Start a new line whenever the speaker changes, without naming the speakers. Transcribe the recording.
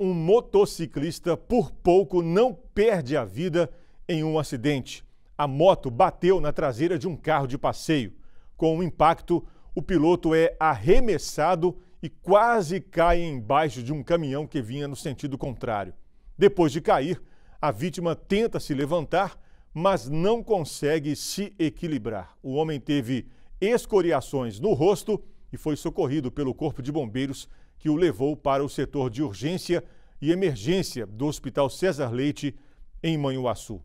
Um motociclista por pouco não perde a vida em um acidente. A moto bateu na traseira de um carro de passeio. Com o impacto, o piloto é arremessado e quase cai embaixo de um caminhão que vinha no sentido contrário. Depois de cair, a vítima tenta se levantar, mas não consegue se equilibrar. O homem teve escoriações no rosto e foi socorrido pelo Corpo de Bombeiros, que o levou para o setor de urgência e emergência do Hospital César Leite, em Manhuaçu.